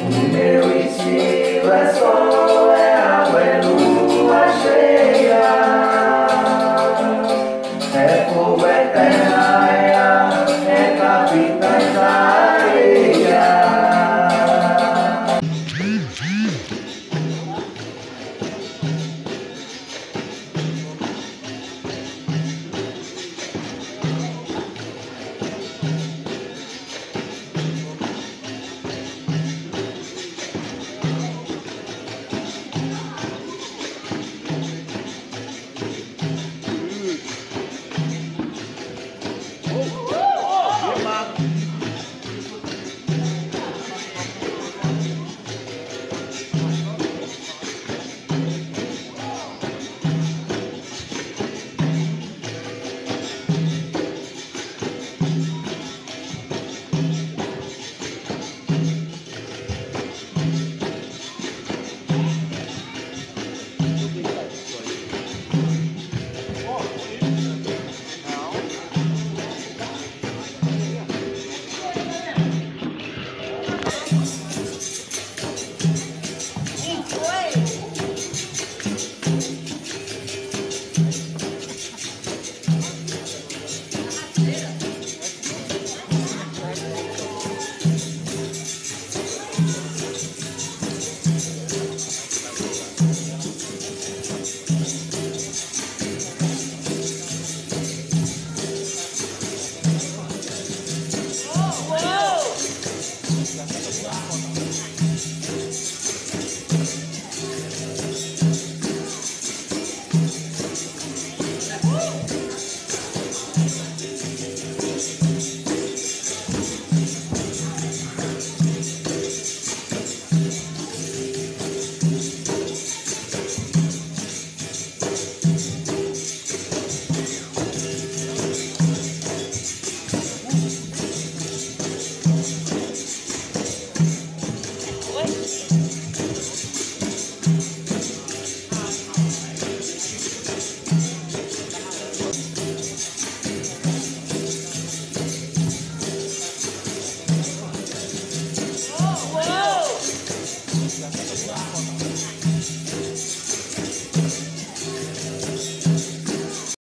Meu estilo é só